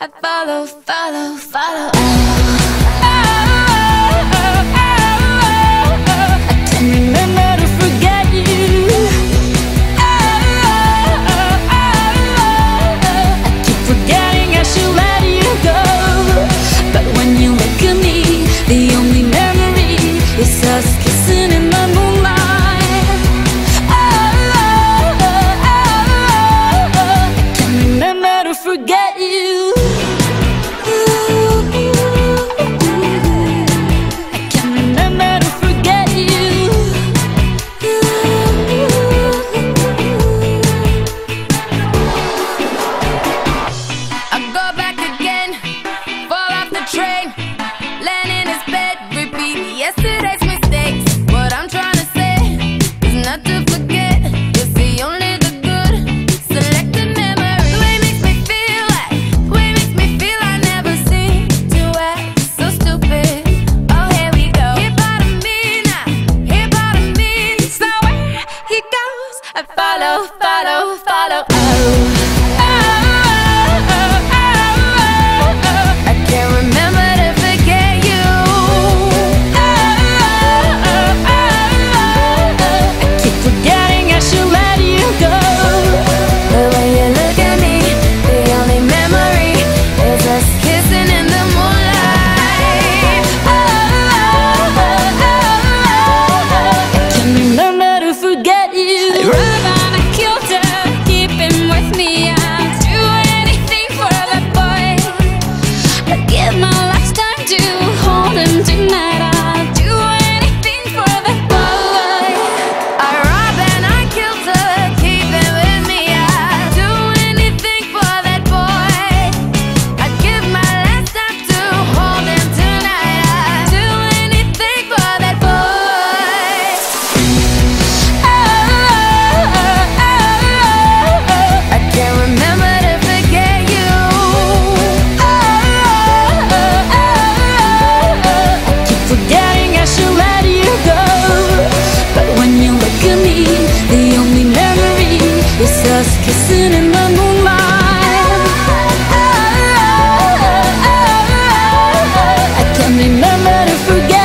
I follow, follow, follow. train, land in his bed, repeat yesterday's mistakes. What I'm trying to say is not to forget, you see only the good, selected memory. The way makes me feel like, way makes me feel I never seem to act so stupid. Oh, here we go. Hear about me now, hear about me. So where he goes, I follow, follow, follow. Oh. try to forget